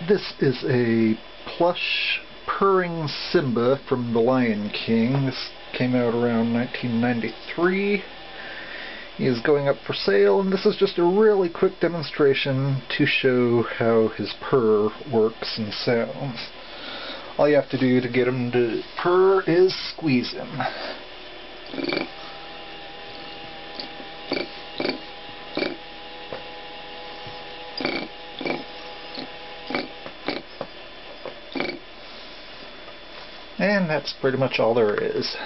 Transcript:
This is a plush purring Simba from The Lion King. This came out around 1993. He is going up for sale, and this is just a really quick demonstration to show how his purr works and sounds. All you have to do to get him to purr is squeeze him. And that's pretty much all there is.